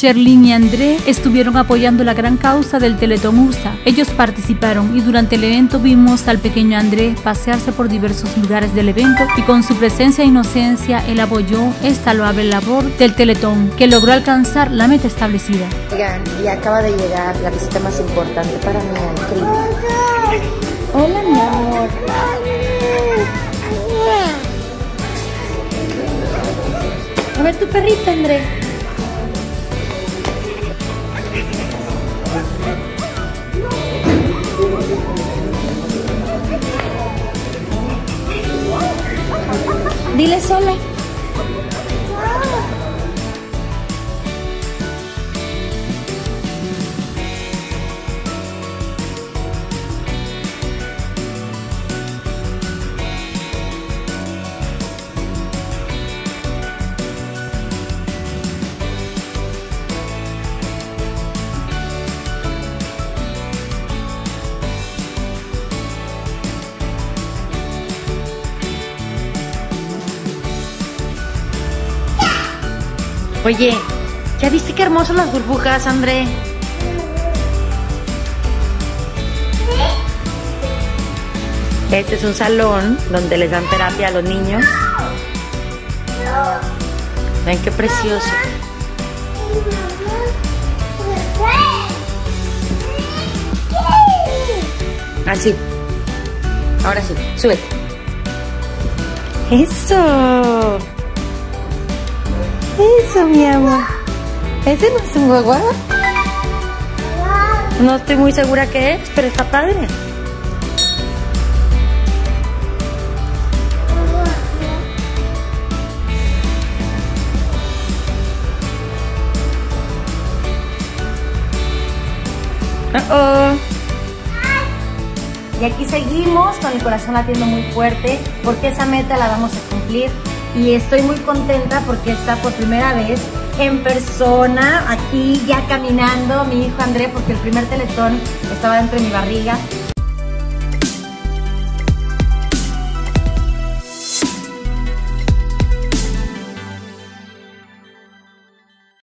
Sherlyn y André estuvieron apoyando la gran causa del Teletón USA. Ellos participaron y durante el evento vimos al pequeño André pasearse por diversos lugares del evento y con su presencia e inocencia él apoyó esta loable labor del Teletón que logró alcanzar la meta establecida. Oigan, y acaba de llegar la visita más importante para mí CRI. Hola, mi amor. A ver tu perrito, André. Dile sola. Oye, ¿ya viste qué hermosas las burbujas, André? Este es un salón donde les dan terapia a los niños. Ven qué precioso. Así. Ahora sí, súbete. Eso. Mi amor. ¿Ese no es un guagua? No estoy muy segura que es, pero está padre. Uh. Y aquí seguimos con el corazón latiendo muy fuerte porque esa meta la vamos a cumplir y estoy muy contenta porque está por primera vez en persona, aquí ya caminando, mi hijo André, porque el primer teletón estaba dentro de mi barriga